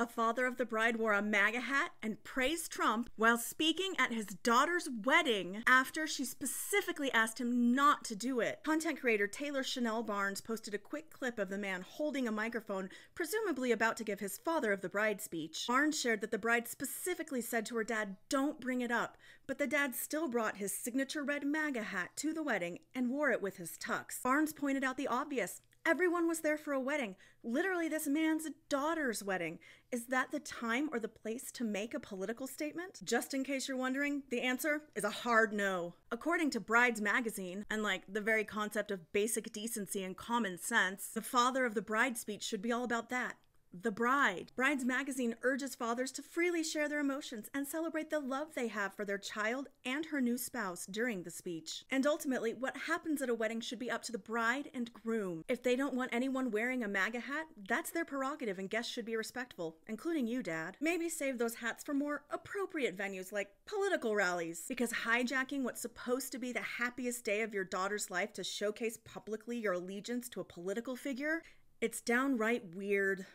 A father of the bride wore a MAGA hat and praised Trump while speaking at his daughter's wedding after she specifically asked him not to do it. Content creator Taylor Chanel Barnes posted a quick clip of the man holding a microphone, presumably about to give his father of the bride speech. Barnes shared that the bride specifically said to her dad, Don't bring it up, but the dad still brought his signature red MAGA hat to the wedding and wore it with his tux. Barnes pointed out the obvious. Everyone was there for a wedding, literally this man's daughter's wedding. Is that the time or the place to make a political statement? Just in case you're wondering, the answer is a hard no. According to Brides magazine, and like the very concept of basic decency and common sense, the father of the bride speech should be all about that. The Bride. Brides magazine urges fathers to freely share their emotions and celebrate the love they have for their child and her new spouse during the speech. And ultimately, what happens at a wedding should be up to the bride and groom. If they don't want anyone wearing a MAGA hat, that's their prerogative and guests should be respectful, including you, Dad. Maybe save those hats for more appropriate venues like political rallies, because hijacking what's supposed to be the happiest day of your daughter's life to showcase publicly your allegiance to a political figure, it's downright weird.